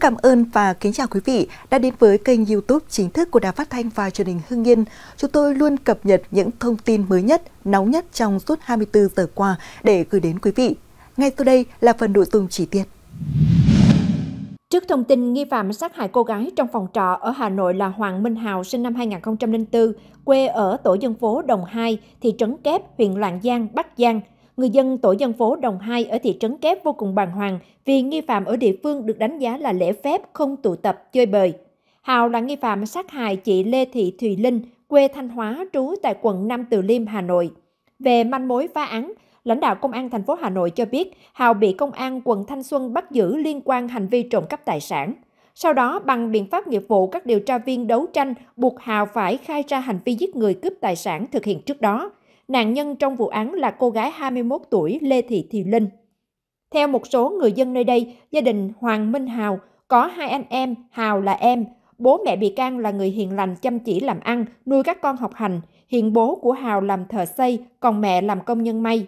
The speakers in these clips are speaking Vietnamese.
Rất cảm ơn và kính chào quý vị đã đến với kênh youtube chính thức của Đài Phát Thanh và Truyền hình Hưng Yên. Chúng tôi luôn cập nhật những thông tin mới nhất, nóng nhất trong suốt 24 giờ qua để gửi đến quý vị. Ngay sau đây là phần nội dung chi tiết. Trước thông tin nghi phạm sát hại cô gái trong phòng trọ ở Hà Nội là Hoàng Minh Hào sinh năm 2004, quê ở tổ dân phố Đồng 2, thị trấn Kép, huyện Lạng Giang, Bắc Giang, người dân tổ dân phố Đồng 2 ở thị trấn Kép vô cùng bàng hoàng vì nghi phạm ở địa phương được đánh giá là lễ phép không tụ tập chơi bời. Hào là nghi phạm sát hại chị Lê Thị Thùy Linh, quê Thanh Hóa, trú tại quận Nam Từ Liêm, Hà Nội. Về manh mối phá án, lãnh đạo công an thành phố Hà Nội cho biết Hào bị công an quận Thanh Xuân bắt giữ liên quan hành vi trộm cắp tài sản. Sau đó, bằng biện pháp nghiệp vụ, các điều tra viên đấu tranh buộc Hào phải khai ra hành vi giết người cướp tài sản thực hiện trước đó. Nạn nhân trong vụ án là cô gái 21 tuổi Lê Thị Thị Linh. Theo một số người dân nơi đây, gia đình Hoàng Minh Hào có hai anh em, Hào là em, bố mẹ bị can là người hiền lành chăm chỉ làm ăn, nuôi các con học hành. Hiện bố của Hào làm thợ xây, còn mẹ làm công nhân may.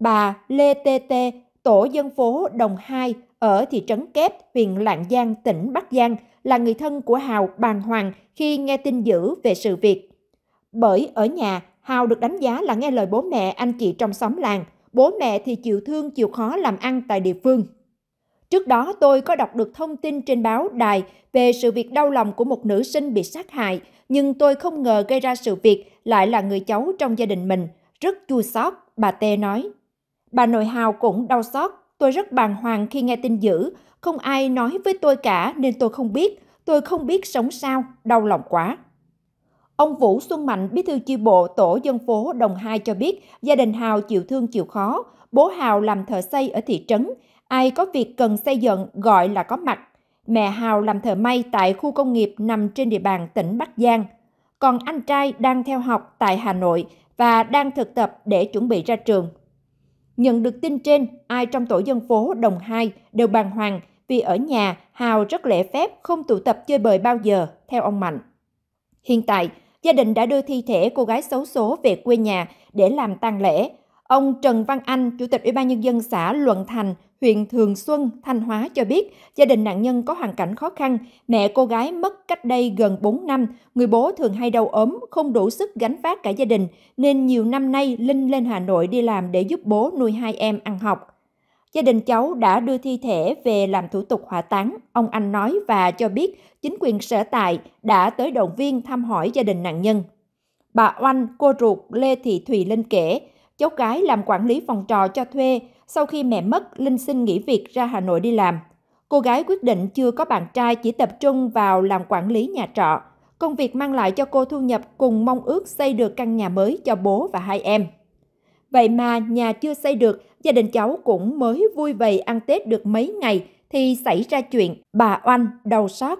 Bà Lê Tê Tê, tổ dân phố Đồng 2 ở thị trấn Kép, huyện Lạng Giang, tỉnh Bắc Giang là người thân của Hào bàng hoàng khi nghe tin dữ về sự việc. Bởi ở nhà, Hào được đánh giá là nghe lời bố mẹ anh chị trong xóm làng, bố mẹ thì chịu thương chịu khó làm ăn tại địa phương. Trước đó tôi có đọc được thông tin trên báo đài về sự việc đau lòng của một nữ sinh bị sát hại, nhưng tôi không ngờ gây ra sự việc lại là người cháu trong gia đình mình. Rất chua xót, bà Tê nói. Bà nội Hào cũng đau xót, tôi rất bàng hoàng khi nghe tin dữ, không ai nói với tôi cả nên tôi không biết, tôi không biết sống sao, đau lòng quá. Ông Vũ Xuân Mạnh, bí thư chi bộ tổ dân phố Đồng Hai cho biết gia đình Hào chịu thương chịu khó. Bố Hào làm thợ xây ở thị trấn. Ai có việc cần xây dựng gọi là có mặt. Mẹ Hào làm thợ may tại khu công nghiệp nằm trên địa bàn tỉnh Bắc Giang. Còn anh trai đang theo học tại Hà Nội và đang thực tập để chuẩn bị ra trường. Nhận được tin trên, ai trong tổ dân phố Đồng 2 đều bàng hoàng vì ở nhà Hào rất lễ phép không tụ tập chơi bời bao giờ, theo ông Mạnh. Hiện tại, gia đình đã đưa thi thể cô gái xấu số về quê nhà để làm tang lễ. Ông Trần Văn Anh, Chủ tịch Ủy ban Nhân dân xã Luận Thành, huyện Thường Xuân, Thanh Hóa cho biết gia đình nạn nhân có hoàn cảnh khó khăn. Mẹ cô gái mất cách đây gần 4 năm, người bố thường hay đau ốm, không đủ sức gánh vác cả gia đình, nên nhiều năm nay Linh lên Hà Nội đi làm để giúp bố nuôi hai em ăn học. Gia đình cháu đã đưa thi thể về làm thủ tục hỏa táng, ông Anh nói và cho biết chính quyền sở tại đã tới động viên thăm hỏi gia đình nạn nhân. Bà Oanh, cô ruột Lê Thị Thùy Linh kể, cháu gái làm quản lý phòng trò cho thuê, sau khi mẹ mất, Linh xin nghỉ việc ra Hà Nội đi làm. Cô gái quyết định chưa có bạn trai chỉ tập trung vào làm quản lý nhà trọ. Công việc mang lại cho cô thu nhập cùng mong ước xây được căn nhà mới cho bố và hai em. Vậy mà nhà chưa xây được, gia đình cháu cũng mới vui vầy ăn Tết được mấy ngày thì xảy ra chuyện bà Oanh đau xót.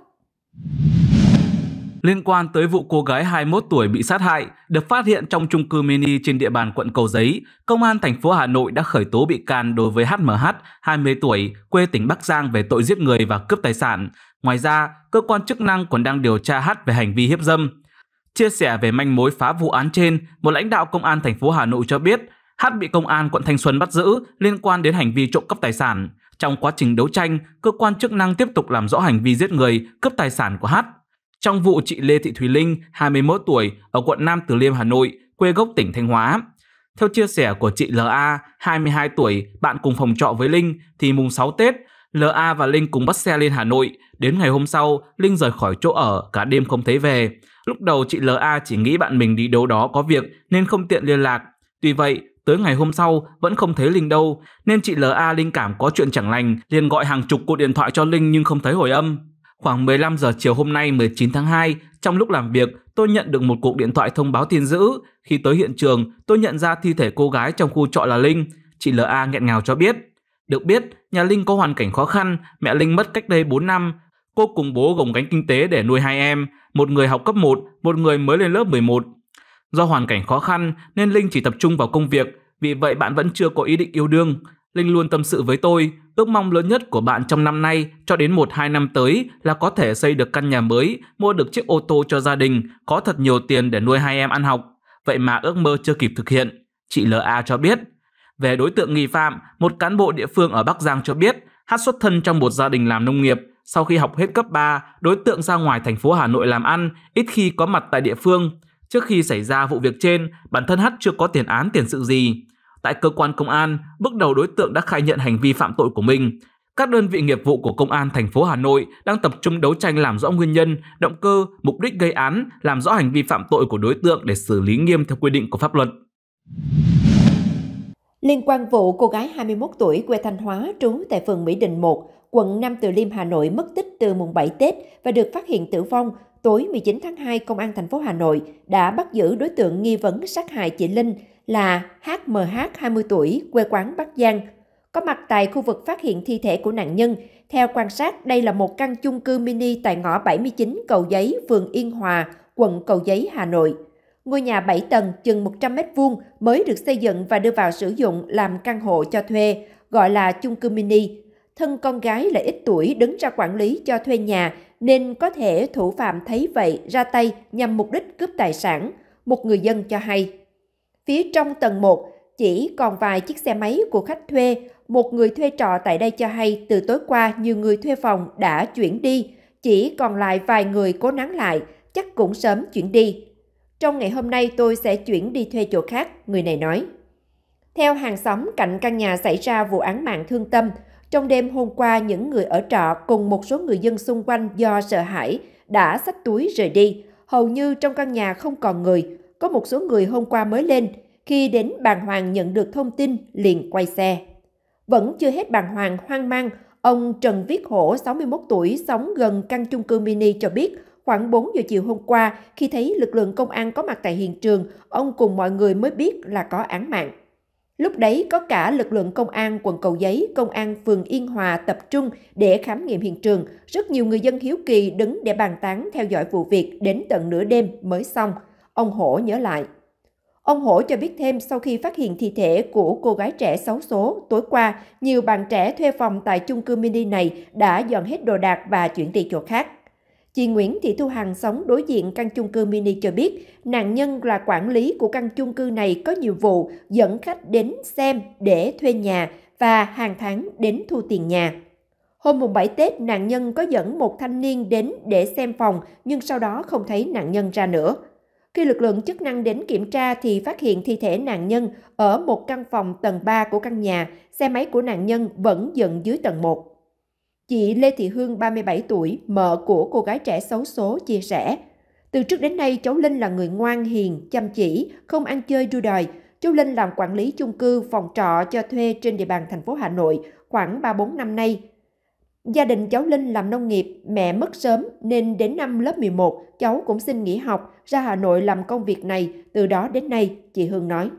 Liên quan tới vụ cô gái 21 tuổi bị sát hại được phát hiện trong chung cư mini trên địa bàn quận Cầu Giấy, Công an thành phố Hà Nội đã khởi tố bị can đối với HMH, 20 tuổi, quê tỉnh Bắc Giang về tội giết người và cướp tài sản. Ngoài ra, cơ quan chức năng còn đang điều tra H về hành vi hiếp dâm. Chia sẻ về manh mối phá vụ án trên, một lãnh đạo công an thành phố Hà Nội cho biết H bị công an quận Thanh Xuân bắt giữ liên quan đến hành vi trộm cắp tài sản. Trong quá trình đấu tranh, cơ quan chức năng tiếp tục làm rõ hành vi giết người, cướp tài sản của H. Trong vụ chị Lê Thị Thùy Linh, 21 tuổi, ở quận Nam Từ Liêm, Hà Nội, quê gốc tỉnh Thanh Hóa. Theo chia sẻ của chị LA, 22 tuổi, bạn cùng phòng trọ với Linh, thì mùng 6 Tết, LA và Linh cùng bắt xe lên Hà Nội. Đến ngày hôm sau, Linh rời khỏi chỗ ở, cả đêm không thấy về. Lúc đầu chị LA chỉ nghĩ bạn mình đi đâu đó có việc nên không tiện liên lạc. Tuy vậy, Tới ngày hôm sau vẫn không thấy Linh đâu, nên chị LA linh cảm có chuyện chẳng lành, liền gọi hàng chục cuộc điện thoại cho Linh nhưng không thấy hồi âm. Khoảng 15 giờ chiều hôm nay 19 tháng 2, trong lúc làm việc, tôi nhận được một cuộc điện thoại thông báo tin dữ. Khi tới hiện trường, tôi nhận ra thi thể cô gái trong khu trọ là Linh. Chị LA nghẹn ngào cho biết. Được biết, nhà Linh có hoàn cảnh khó khăn, mẹ Linh mất cách đây 4 năm. Cô cùng bố gồng gánh kinh tế để nuôi hai em, một người học cấp 1, một người mới lên lớp 11. Do hoàn cảnh khó khăn nên Linh chỉ tập trung vào công việc, vì vậy bạn vẫn chưa có ý định yêu đương. Linh luôn tâm sự với tôi, ước mong lớn nhất của bạn trong năm nay cho đến 1-2 năm tới là có thể xây được căn nhà mới, mua được chiếc ô tô cho gia đình, có thật nhiều tiền để nuôi hai em ăn học. Vậy mà ước mơ chưa kịp thực hiện. Chị LA cho biết. Về đối tượng nghi phạm, một cán bộ địa phương ở Bắc Giang cho biết, hát xuất thân trong một gia đình làm nông nghiệp. sau khi học hết cấp 3, đối tượng ra ngoài thành phố Hà Nội làm ăn, ít khi có mặt tại địa phương. Trước khi xảy ra vụ việc trên, bản thân H chưa có tiền án tiền sự gì. Tại cơ quan công an, bước đầu đối tượng đã khai nhận hành vi phạm tội của mình. Các đơn vị nghiệp vụ của công an thành phố Hà Nội đang tập trung đấu tranh làm rõ nguyên nhân, động cơ, mục đích gây án, làm rõ hành vi phạm tội của đối tượng để xử lý nghiêm theo quy định của pháp luật. Liên quan vụ cô gái 21 tuổi quê Thanh Hóa trú tại phường Mỹ Đình 1, quận Nam Từ Liêm, Hà Nội mất tích từ mùng 7 Tết và được phát hiện tử vong tối 19 tháng 2, Công an thành phố Hà Nội đã bắt giữ đối tượng nghi vấn sát hại chị Linh là HMH 20 tuổi, quê quán Bắc Giang. Có mặt tại khu vực phát hiện thi thể của nạn nhân, theo quan sát đây là một căn chung cư mini tại ngõ 79 Cầu Giấy, phường Yên Hòa, quận Cầu Giấy, Hà Nội. Ngôi nhà 7 tầng chừng 100 m2 mới được xây dựng và đưa vào sử dụng làm căn hộ cho thuê, gọi là chung cư mini. Thân con gái là ít tuổi đứng ra quản lý cho thuê nhà nên có thể thủ phạm thấy vậy ra tay nhằm mục đích cướp tài sản, một người dân cho hay. Phía trong tầng 1 chỉ còn vài chiếc xe máy của khách thuê, một người thuê trọ tại đây cho hay từ tối qua nhiều người thuê phòng đã chuyển đi, chỉ còn lại vài người cố nắng lại, chắc cũng sớm chuyển đi. Trong ngày hôm nay tôi sẽ chuyển đi thuê chỗ khác, người này nói. Theo hàng xóm cạnh căn nhà xảy ra vụ án mạng thương tâm, trong đêm hôm qua những người ở trọ cùng một số người dân xung quanh do sợ hãi đã xách túi rời đi. Hầu như trong căn nhà không còn người, có một số người hôm qua mới lên. Khi đến bàng hoàng nhận được thông tin liền quay xe. Vẫn chưa hết bàng hoàng hoang mang, ông Trần Viết Hổ, 61 tuổi, sống gần căn chung cư mini cho biết Khoảng 4 giờ chiều hôm qua, khi thấy lực lượng công an có mặt tại hiện trường, ông cùng mọi người mới biết là có án mạng. Lúc đấy có cả lực lượng công an quận Cầu Giấy, công an phường Yên Hòa tập trung để khám nghiệm hiện trường. Rất nhiều người dân hiếu kỳ đứng để bàn tán theo dõi vụ việc đến tận nửa đêm mới xong. Ông Hổ nhớ lại. Ông Hổ cho biết thêm sau khi phát hiện thi thể của cô gái trẻ xấu số, tối qua, nhiều bạn trẻ thuê phòng tại chung cư mini này đã dọn hết đồ đạc và chuyển đi chỗ khác. Chị Nguyễn Thị Thu Hằng sống đối diện căn chung cư mini cho biết, nạn nhân là quản lý của căn chung cư này có nhiều vụ dẫn khách đến xem để thuê nhà và hàng tháng đến thu tiền nhà. Hôm mùng 7 Tết, nạn nhân có dẫn một thanh niên đến để xem phòng nhưng sau đó không thấy nạn nhân ra nữa. Khi lực lượng chức năng đến kiểm tra thì phát hiện thi thể nạn nhân ở một căn phòng tầng 3 của căn nhà, xe máy của nạn nhân vẫn dựng dưới tầng 1. Chị Lê Thị Hương, 37 tuổi, mợ của cô gái trẻ xấu số, chia sẻ. Từ trước đến nay, cháu Linh là người ngoan hiền, chăm chỉ, không ăn chơi đua đòi. Cháu Linh làm quản lý chung cư, phòng trọ cho thuê trên địa bàn thành phố Hà Nội khoảng 3-4 năm nay. Gia đình cháu Linh làm nông nghiệp, mẹ mất sớm nên đến năm lớp 11, cháu cũng xin nghỉ học, ra Hà Nội làm công việc này. Từ đó đến nay, chị Hương nói.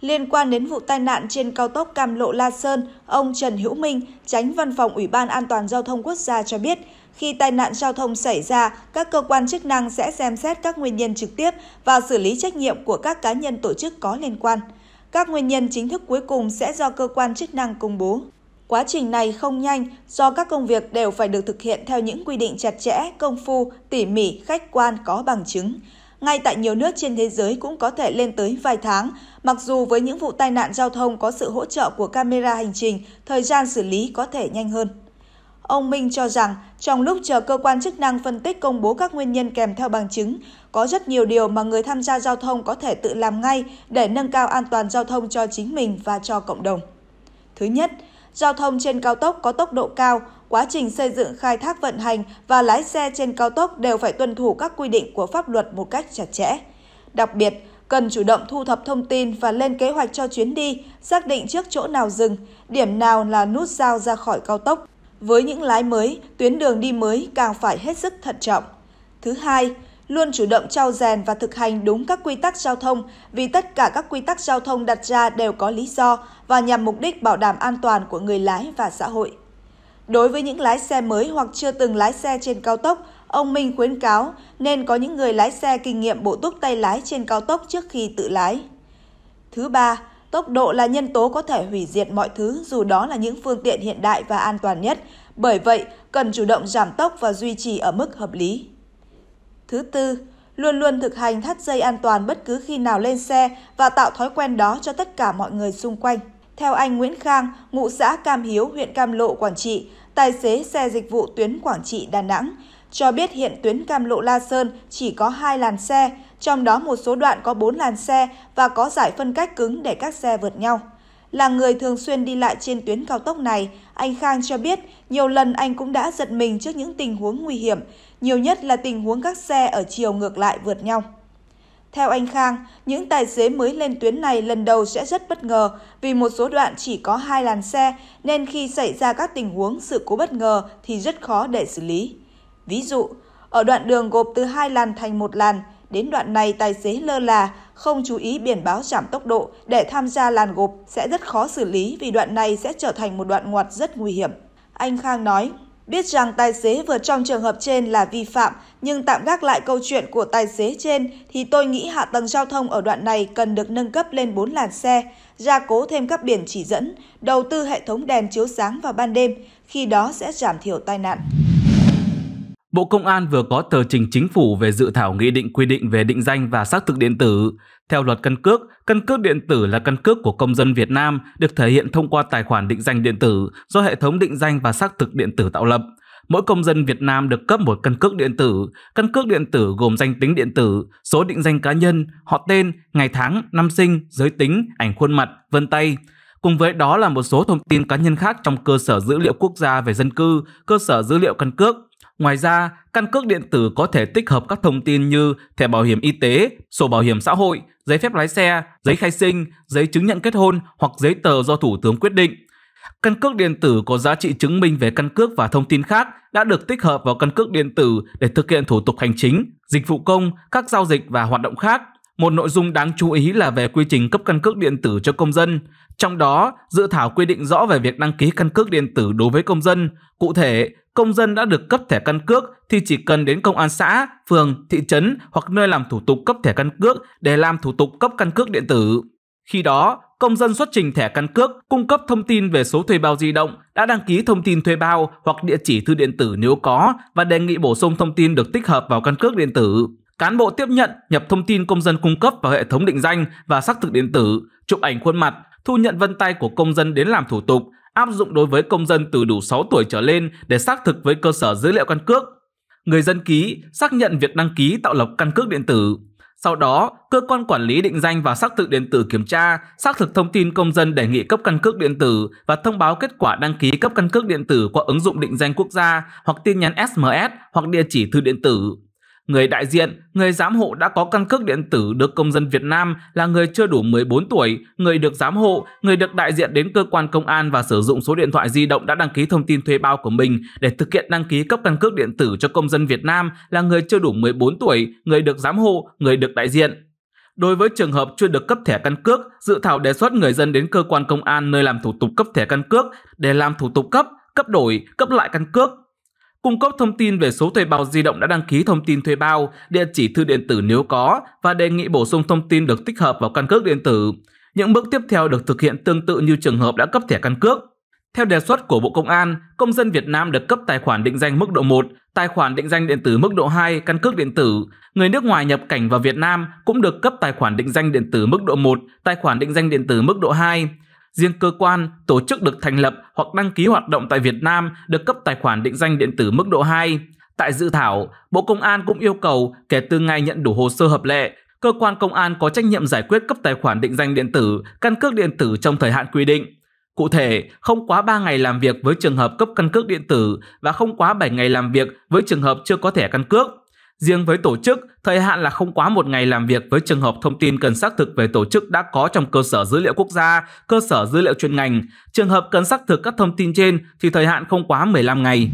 Liên quan đến vụ tai nạn trên cao tốc Cam Lộ La Sơn, ông Trần Hữu Minh, tránh văn phòng Ủy ban An toàn Giao thông Quốc gia cho biết, khi tai nạn giao thông xảy ra, các cơ quan chức năng sẽ xem xét các nguyên nhân trực tiếp và xử lý trách nhiệm của các cá nhân tổ chức có liên quan. Các nguyên nhân chính thức cuối cùng sẽ do cơ quan chức năng công bố. Quá trình này không nhanh do các công việc đều phải được thực hiện theo những quy định chặt chẽ, công phu, tỉ mỉ, khách quan, có bằng chứng ngay tại nhiều nước trên thế giới cũng có thể lên tới vài tháng, mặc dù với những vụ tai nạn giao thông có sự hỗ trợ của camera hành trình, thời gian xử lý có thể nhanh hơn. Ông Minh cho rằng, trong lúc chờ cơ quan chức năng phân tích công bố các nguyên nhân kèm theo bằng chứng, có rất nhiều điều mà người tham gia giao thông có thể tự làm ngay để nâng cao an toàn giao thông cho chính mình và cho cộng đồng. Thứ nhất, giao thông trên cao tốc có tốc độ cao, quá trình xây dựng, khai thác vận hành và lái xe trên cao tốc đều phải tuân thủ các quy định của pháp luật một cách chặt chẽ. Đặc biệt, cần chủ động thu thập thông tin và lên kế hoạch cho chuyến đi, xác định trước chỗ nào dừng, điểm nào là nút giao ra khỏi cao tốc. Với những lái mới, tuyến đường đi mới càng phải hết sức thận trọng. Thứ hai, luôn chủ động trao rèn và thực hành đúng các quy tắc giao thông vì tất cả các quy tắc giao thông đặt ra đều có lý do và nhằm mục đích bảo đảm an toàn của người lái và xã hội. Đối với những lái xe mới hoặc chưa từng lái xe trên cao tốc, ông Minh khuyến cáo nên có những người lái xe kinh nghiệm bổ túc tay lái trên cao tốc trước khi tự lái. Thứ ba, tốc độ là nhân tố có thể hủy diệt mọi thứ dù đó là những phương tiện hiện đại và an toàn nhất. Bởi vậy, cần chủ động giảm tốc và duy trì ở mức hợp lý. Thứ tư, luôn luôn thực hành thắt dây an toàn bất cứ khi nào lên xe và tạo thói quen đó cho tất cả mọi người xung quanh. Theo anh Nguyễn Khang, ngụ xã Cam Hiếu, huyện Cam Lộ, Quảng Trị, tài xế xe dịch vụ tuyến Quảng Trị Đà Nẵng, cho biết hiện tuyến Cam Lộ La Sơn chỉ có hai làn xe, trong đó một số đoạn có 4 làn xe và có giải phân cách cứng để các xe vượt nhau. Là người thường xuyên đi lại trên tuyến cao tốc này, anh Khang cho biết nhiều lần anh cũng đã giật mình trước những tình huống nguy hiểm, nhiều nhất là tình huống các xe ở chiều ngược lại vượt nhau. Theo anh Khang, những tài xế mới lên tuyến này lần đầu sẽ rất bất ngờ vì một số đoạn chỉ có hai làn xe nên khi xảy ra các tình huống sự cố bất ngờ thì rất khó để xử lý. Ví dụ, ở đoạn đường gộp từ hai làn thành một làn, đến đoạn này tài xế lơ là, không chú ý biển báo giảm tốc độ để tham gia làn gộp sẽ rất khó xử lý vì đoạn này sẽ trở thành một đoạn ngoặt rất nguy hiểm. Anh Khang nói, biết rằng tài xế vượt trong trường hợp trên là vi phạm, nhưng tạm gác lại câu chuyện của tài xế trên thì tôi nghĩ hạ tầng giao thông ở đoạn này cần được nâng cấp lên 4 làn xe, gia cố thêm các biển chỉ dẫn, đầu tư hệ thống đèn chiếu sáng vào ban đêm, khi đó sẽ giảm thiểu tai nạn. Bộ Công an vừa có tờ trình chính phủ về dự thảo nghị định quy định về định danh và xác thực điện tử. Theo luật căn cước, căn cước điện tử là căn cước của công dân Việt Nam được thể hiện thông qua tài khoản định danh điện tử do hệ thống định danh và xác thực điện tử tạo lập. Mỗi công dân Việt Nam được cấp một căn cước điện tử. Căn cước điện tử gồm danh tính điện tử, số định danh cá nhân, họ tên, ngày tháng, năm sinh, giới tính, ảnh khuôn mặt, vân tay. Cùng với đó là một số thông tin cá nhân khác trong cơ sở dữ liệu quốc gia về dân cư, cơ sở dữ liệu căn cước, Ngoài ra, căn cước điện tử có thể tích hợp các thông tin như thẻ bảo hiểm y tế, sổ bảo hiểm xã hội, giấy phép lái xe, giấy khai sinh, giấy chứng nhận kết hôn hoặc giấy tờ do Thủ tướng quyết định. Căn cước điện tử có giá trị chứng minh về căn cước và thông tin khác đã được tích hợp vào căn cước điện tử để thực hiện thủ tục hành chính, dịch vụ công, các giao dịch và hoạt động khác. Một nội dung đáng chú ý là về quy trình cấp căn cước điện tử cho công dân. Trong đó, dự thảo quy định rõ về việc đăng ký căn cước điện tử đối với công dân. Cụ thể, công dân đã được cấp thẻ căn cước thì chỉ cần đến công an xã, phường, thị trấn hoặc nơi làm thủ tục cấp thẻ căn cước để làm thủ tục cấp căn cước điện tử. Khi đó, công dân xuất trình thẻ căn cước, cung cấp thông tin về số thuê bao di động, đã đăng ký thông tin thuê bao hoặc địa chỉ thư điện tử nếu có và đề nghị bổ sung thông tin được tích hợp vào căn cước điện tử. Cán bộ tiếp nhận, nhập thông tin công dân cung cấp vào hệ thống định danh và xác thực điện tử, chụp ảnh khuôn mặt, thu nhận vân tay của công dân đến làm thủ tục, áp dụng đối với công dân từ đủ 6 tuổi trở lên để xác thực với cơ sở dữ liệu căn cước. Người dân ký, xác nhận việc đăng ký tạo lập căn cước điện tử. Sau đó, cơ quan quản lý định danh và xác thực điện tử kiểm tra, xác thực thông tin công dân đề nghị cấp căn cước điện tử và thông báo kết quả đăng ký cấp căn cước điện tử qua ứng dụng định danh quốc gia hoặc tin nhắn SMS hoặc địa chỉ thư điện tử. Người đại diện, người giám hộ đã có căn cước điện tử được công dân Việt Nam là người chưa đủ 14 tuổi, người được giám hộ, người được đại diện đến cơ quan công an và sử dụng số điện thoại di động đã đăng ký thông tin thuê bao của mình để thực hiện đăng ký cấp căn cước điện tử cho công dân Việt Nam là người chưa đủ 14 tuổi, người được giám hộ, người được đại diện. Đối với trường hợp chưa được cấp thẻ căn cước, dự thảo đề xuất người dân đến cơ quan công an nơi làm thủ tục cấp thẻ căn cước để làm thủ tục cấp, cấp đổi, cấp lại căn cước, cung cấp thông tin về số thuê bao di động đã đăng ký thông tin thuê bao, địa chỉ thư điện tử nếu có và đề nghị bổ sung thông tin được tích hợp vào căn cước điện tử. Những bước tiếp theo được thực hiện tương tự như trường hợp đã cấp thẻ căn cước. Theo đề xuất của Bộ Công an, công dân Việt Nam được cấp tài khoản định danh mức độ 1, tài khoản định danh điện tử mức độ 2, căn cước điện tử. Người nước ngoài nhập cảnh vào Việt Nam cũng được cấp tài khoản định danh điện tử mức độ 1, tài khoản định danh điện tử mức độ 2. Riêng cơ quan, tổ chức được thành lập hoặc đăng ký hoạt động tại Việt Nam được cấp tài khoản định danh điện tử mức độ 2. Tại dự thảo, Bộ Công an cũng yêu cầu kể từ ngày nhận đủ hồ sơ hợp lệ, cơ quan công an có trách nhiệm giải quyết cấp tài khoản định danh điện tử, căn cước điện tử trong thời hạn quy định. Cụ thể, không quá 3 ngày làm việc với trường hợp cấp căn cước điện tử và không quá 7 ngày làm việc với trường hợp chưa có thẻ căn cước. Riêng với tổ chức, thời hạn là không quá một ngày làm việc với trường hợp thông tin cần xác thực về tổ chức đã có trong cơ sở dữ liệu quốc gia, cơ sở dữ liệu chuyên ngành. Trường hợp cần xác thực các thông tin trên thì thời hạn không quá 15 ngày.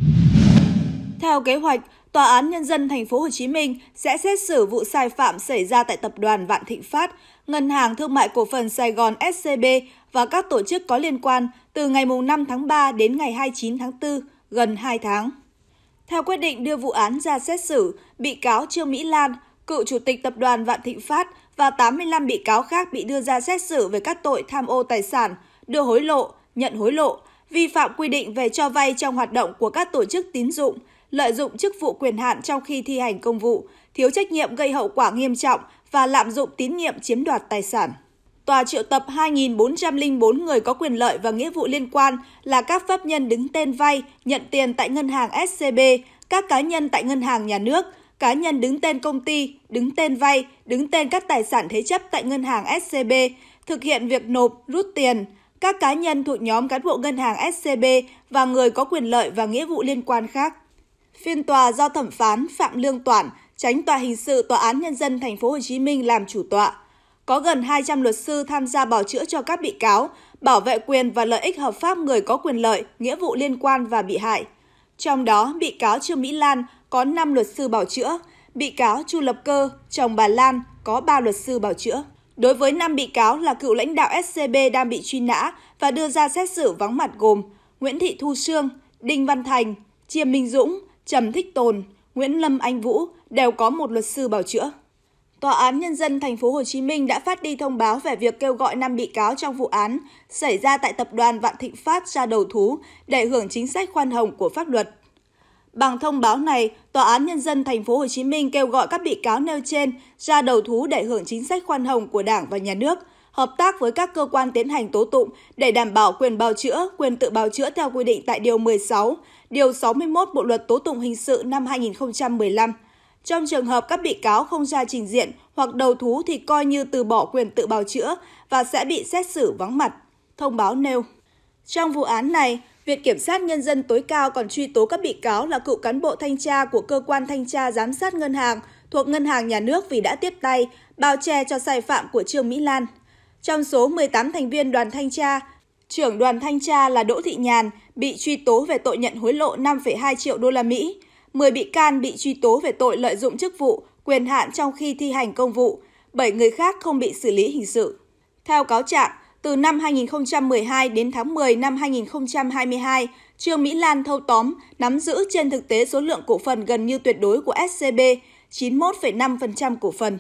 Theo kế hoạch, Tòa án Nhân dân Thành phố Hồ Chí Minh sẽ xét xử vụ sai phạm xảy ra tại tập đoàn Vạn Thịnh Phát, Ngân hàng Thương mại Cổ phần Sài Gòn SCB và các tổ chức có liên quan từ ngày 5 tháng 3 đến ngày 29 tháng 4, gần 2 tháng. Theo quyết định đưa vụ án ra xét xử, bị cáo Trương Mỹ Lan, cựu chủ tịch tập đoàn Vạn Thịnh Phát và 85 bị cáo khác bị đưa ra xét xử về các tội tham ô tài sản, đưa hối lộ, nhận hối lộ, vi phạm quy định về cho vay trong hoạt động của các tổ chức tín dụng, lợi dụng chức vụ quyền hạn trong khi thi hành công vụ, thiếu trách nhiệm gây hậu quả nghiêm trọng và lạm dụng tín nhiệm chiếm đoạt tài sản tòa triệu tập 2.404 người có quyền lợi và nghĩa vụ liên quan là các pháp nhân đứng tên vay, nhận tiền tại ngân hàng SCB, các cá nhân tại ngân hàng nhà nước, cá nhân đứng tên công ty, đứng tên vay, đứng tên các tài sản thế chấp tại ngân hàng SCB, thực hiện việc nộp, rút tiền, các cá nhân thuộc nhóm cán bộ ngân hàng SCB và người có quyền lợi và nghĩa vụ liên quan khác. Phiên tòa do thẩm phán Phạm Lương Toản, tránh tòa hình sự Tòa án nhân dân thành phố Hồ Chí Minh làm chủ tọa. Có gần 200 luật sư tham gia bảo chữa cho các bị cáo, bảo vệ quyền và lợi ích hợp pháp người có quyền lợi, nghĩa vụ liên quan và bị hại. Trong đó, bị cáo Trương Mỹ Lan có 5 luật sư bảo chữa, bị cáo Chu Lập Cơ, chồng bà Lan có 3 luật sư bảo chữa. Đối với 5 bị cáo là cựu lãnh đạo SCB đang bị truy nã và đưa ra xét xử vắng mặt gồm Nguyễn Thị Thu Sương, Đinh Văn Thành, Chiêm Minh Dũng, Trầm Thích Tồn, Nguyễn Lâm Anh Vũ đều có một luật sư bảo chữa. Tòa án nhân dân thành phố Hồ Chí Minh đã phát đi thông báo về việc kêu gọi 5 bị cáo trong vụ án xảy ra tại tập đoàn Vạn Thịnh Phát ra đầu thú để hưởng chính sách khoan hồng của pháp luật. Bằng thông báo này, Tòa án nhân dân thành phố Hồ Chí Minh kêu gọi các bị cáo nêu trên ra đầu thú để hưởng chính sách khoan hồng của Đảng và Nhà nước, hợp tác với các cơ quan tiến hành tố tụng để đảm bảo quyền bào chữa, quyền tự bào chữa theo quy định tại Điều 16, Điều 61 Bộ Luật Tố tụng Hình sự năm 2015. Trong trường hợp các bị cáo không ra trình diện hoặc đầu thú thì coi như từ bỏ quyền tự bào chữa và sẽ bị xét xử vắng mặt. Thông báo nêu. Trong vụ án này, Viện Kiểm sát Nhân dân tối cao còn truy tố các bị cáo là cựu cán bộ thanh tra của Cơ quan Thanh tra Giám sát Ngân hàng thuộc Ngân hàng Nhà nước vì đã tiếp tay, bao che cho sai phạm của Trương Mỹ Lan. Trong số 18 thành viên đoàn thanh tra, trưởng đoàn thanh tra là Đỗ Thị Nhàn bị truy tố về tội nhận hối lộ 5,2 triệu đô la Mỹ. 10 bị can bị truy tố về tội lợi dụng chức vụ, quyền hạn trong khi thi hành công vụ, 7 người khác không bị xử lý hình sự. Theo cáo trạng, từ năm 2012 đến tháng 10 năm 2022, Trương Mỹ Lan thâu tóm, nắm giữ trên thực tế số lượng cổ phần gần như tuyệt đối của SCB, 91,5% cổ phần.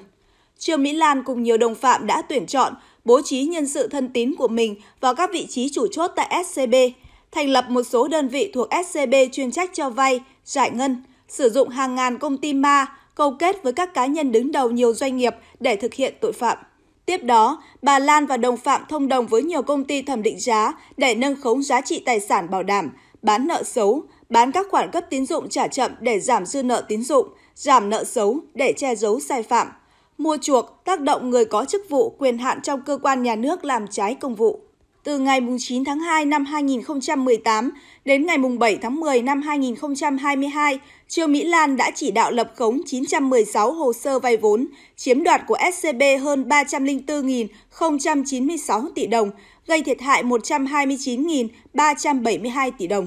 Trương Mỹ Lan cùng nhiều đồng phạm đã tuyển chọn, bố trí nhân sự thân tín của mình vào các vị trí chủ chốt tại SCB, thành lập một số đơn vị thuộc SCB chuyên trách cho vay, giải ngân, sử dụng hàng ngàn công ty ma, câu kết với các cá nhân đứng đầu nhiều doanh nghiệp để thực hiện tội phạm. Tiếp đó, bà Lan và đồng phạm thông đồng với nhiều công ty thẩm định giá để nâng khống giá trị tài sản bảo đảm, bán nợ xấu, bán các khoản cấp tín dụng trả chậm để giảm dư nợ tín dụng, giảm nợ xấu để che giấu sai phạm, mua chuộc, tác động người có chức vụ quyền hạn trong cơ quan nhà nước làm trái công vụ. Từ ngày 9 tháng 2 năm 2018 đến ngày 7 tháng 10 năm 2022, Trương Mỹ Lan đã chỉ đạo lập khống 916 hồ sơ vay vốn, chiếm đoạt của SCB hơn 304.096 tỷ đồng, gây thiệt hại 129.372 tỷ đồng.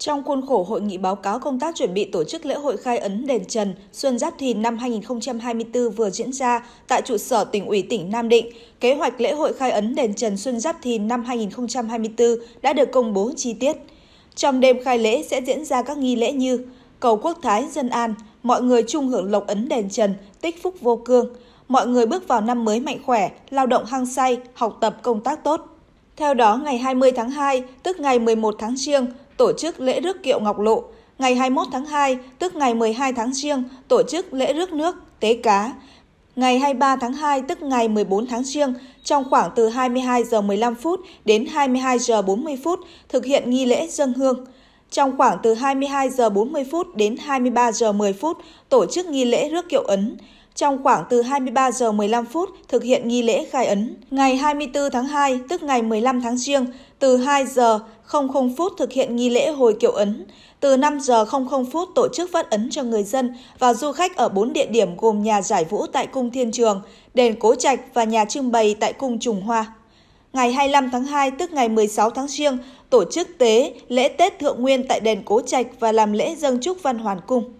Trong khuôn khổ hội nghị báo cáo công tác chuẩn bị tổ chức lễ hội khai ấn đền Trần Xuân Giáp Thìn năm 2024 vừa diễn ra tại trụ sở tỉnh ủy tỉnh Nam Định, kế hoạch lễ hội khai ấn đền Trần Xuân Giáp Thìn năm 2024 đã được công bố chi tiết. Trong đêm khai lễ sẽ diễn ra các nghi lễ như cầu quốc thái dân an, mọi người chung hưởng lộc ấn đền Trần, tích phúc vô cương, mọi người bước vào năm mới mạnh khỏe, lao động hăng say, học tập công tác tốt. Theo đó, ngày 20 tháng 2, tức ngày 11 tháng Giêng, tổ chức lễ rước kiệu Ngọc Lộ. Ngày 21 tháng 2, tức ngày 12 tháng Giêng, tổ chức lễ rước nước, tế cá. Ngày 23 tháng 2, tức ngày 14 tháng Giêng, trong khoảng từ 22 giờ 15 phút đến 22 giờ 40 phút thực hiện nghi lễ dâng hương. Trong khoảng từ 22 giờ 40 phút đến 23 giờ 10 phút tổ chức nghi lễ rước kiệu ấn. Trong khoảng từ 23 giờ 15 phút thực hiện nghi lễ khai ấn. Ngày 24 tháng 2, tức ngày 15 tháng Giêng, từ 2 giờ 00 phút thực hiện nghi lễ hồi kiệu ấn. Từ 5 giờ 00 phút tổ chức phát ấn cho người dân và du khách ở 4 địa điểm gồm nhà giải vũ tại Cung Thiên Trường, đền Cố Trạch và nhà trưng bày tại Cung Trùng Hoa. Ngày 25 tháng 2 tức ngày 16 tháng Giêng, tổ chức tế lễ Tết Thượng Nguyên tại đền Cố Trạch và làm lễ dâng chúc Văn Hoàn Cung.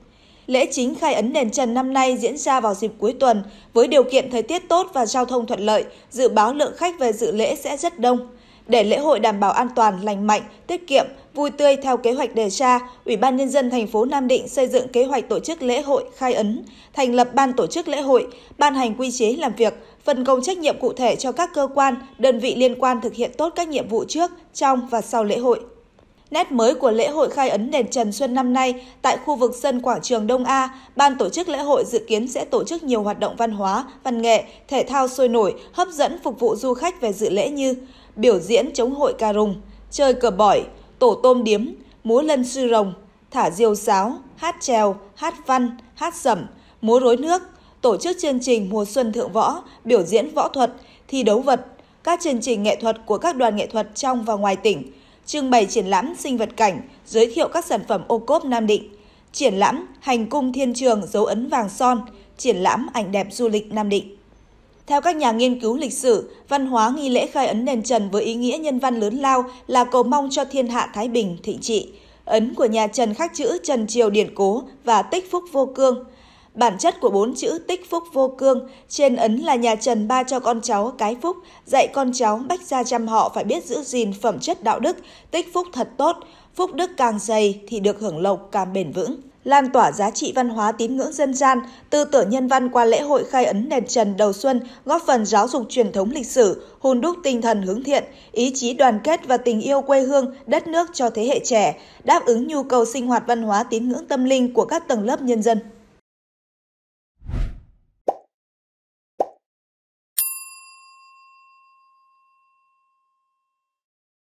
Lễ chính khai ấn đền Trần năm nay diễn ra vào dịp cuối tuần với điều kiện thời tiết tốt và giao thông thuận lợi, dự báo lượng khách về dự lễ sẽ rất đông. Để lễ hội đảm bảo an toàn, lành mạnh, tiết kiệm, vui tươi theo kế hoạch đề ra, Ủy ban nhân dân thành phố Nam Định xây dựng kế hoạch tổ chức lễ hội khai ấn, thành lập ban tổ chức lễ hội, ban hành quy chế làm việc, phân công trách nhiệm cụ thể cho các cơ quan, đơn vị liên quan thực hiện tốt các nhiệm vụ trước, trong và sau lễ hội. Nét mới của lễ hội khai ấn đền Trần Xuân năm nay tại khu vực sân quảng trường Đông A, ban tổ chức lễ hội dự kiến sẽ tổ chức nhiều hoạt động văn hóa, văn nghệ, thể thao sôi nổi, hấp dẫn phục vụ du khách về dự lễ như biểu diễn chống hội ca rùng, chơi cờ bỏi, tổ tôm điếm, múa lân sư rồng, thả diều sáo, hát trèo, hát văn, hát sẩm, múa rối nước, tổ chức chương trình mùa xuân thượng võ, biểu diễn võ thuật, thi đấu vật, các chương trình nghệ thuật của các đoàn nghệ thuật trong và ngoài tỉnh, trưng bày triển lãm sinh vật cảnh, giới thiệu các sản phẩm ô cốp Nam Định, triển lãm hành cung thiên trường dấu ấn vàng son, triển lãm ảnh đẹp du lịch Nam Định. Theo các nhà nghiên cứu lịch sử, văn hóa nghi lễ khai ấn đền Trần với ý nghĩa nhân văn lớn lao là cầu mong cho thiên hạ thái bình, thịnh trị. Ấn của nhà Trần khắc chữ Trần Triều Điển Cố và Tích Phúc Vô Cương. Bản chất của bốn chữ Tích Phúc Vô Cương, trên ấn là nhà Trần ba cho con cháu cái phúc, dạy con cháu bách gia chăm họ phải biết giữ gìn phẩm chất đạo đức, tích phúc thật tốt, phúc đức càng dày thì được hưởng lộc càng bền vững lan tỏa giá trị văn hóa tín ngưỡng dân gian, tư tưởng nhân văn qua lễ hội khai ấn đền Trần đầu xuân, góp phần giáo dục truyền thống lịch sử, hôn đúc tinh thần hướng thiện, ý chí đoàn kết và tình yêu quê hương, đất nước cho thế hệ trẻ, đáp ứng nhu cầu sinh hoạt văn hóa tín ngưỡng tâm linh của các tầng lớp nhân dân.